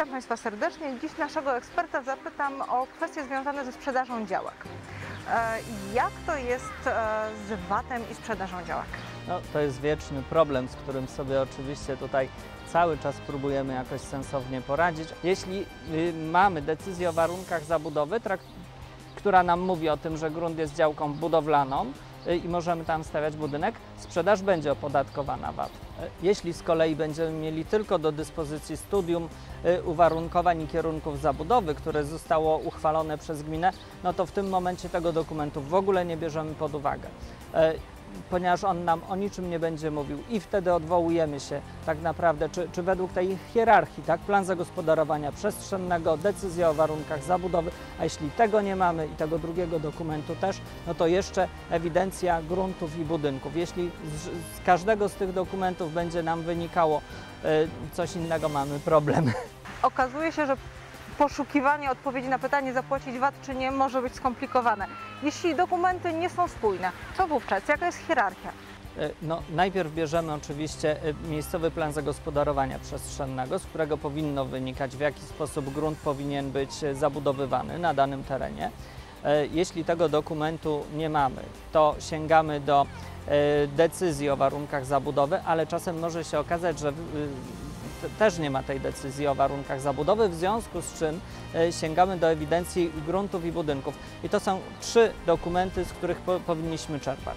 Witam Państwa serdecznie. Dziś naszego eksperta zapytam o kwestie związane ze sprzedażą działek. E, Jak to jest e, z VAT-em i sprzedażą działek? No, to jest wieczny problem, z którym sobie oczywiście tutaj cały czas próbujemy jakoś sensownie poradzić. Jeśli y, mamy decyzję o warunkach zabudowy, która nam mówi o tym, że grunt jest działką budowlaną y, i możemy tam stawiać budynek, sprzedaż będzie opodatkowana VAT. Y, Jeśli z kolei będziemy mieli tylko do dyspozycji studium y, uwarunkowań i kierunków zabudowy, które zostało uchwalone przez gminę, no to w tym momencie tego dokumentu w ogóle nie bierzemy pod uwagę. Ponieważ on nam o niczym nie będzie mówił i wtedy odwołujemy się tak naprawdę, czy, czy według tej hierarchii, tak, plan zagospodarowania przestrzennego, decyzja o warunkach zabudowy, a jeśli tego nie mamy i tego drugiego dokumentu też, no to jeszcze ewidencja gruntów i budynków. Jeśli z, z każdego z tych dokumentów będzie nam wynikało e, coś innego, mamy problem. Okazuje się, że poszukiwanie odpowiedzi na pytanie zapłacić VAT czy nie może być skomplikowane. Jeśli dokumenty nie są spójne, co wówczas? Jaka jest hierarchia? E, No, najpierw bierzemy oczywiście e, miejscowy plan zagospodarowania przestrzennego, z którego powinno wynikać, w jaki sposób grunt powinien być e, zabudowywany na danym terenie. Jeśli tego dokumentu nie mamy, to sięgamy do decyzji o warunkach zabudowy, ale czasem może się okazać, że też nie ma tej decyzji o warunkach zabudowy, w związku z czym e, sięgamy do ewidencji gruntów i budynków. I to są trzy dokumenty, z których po, powinniśmy czerpać.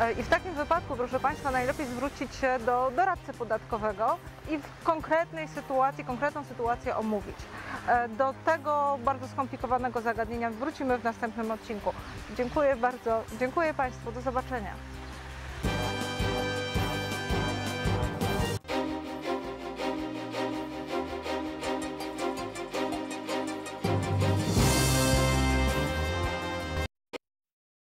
E, I w takim wypadku, proszę Państwa, najlepiej zwrócić się do doradcy podatkowego i w konkretnej sytuacji, konkretną sytuację omówić. E, Do tego bardzo skomplikowanego zagadnienia wrócimy w następnym odcinku. Dziękuję bardzo, dziękuję Państwu, do zobaczenia.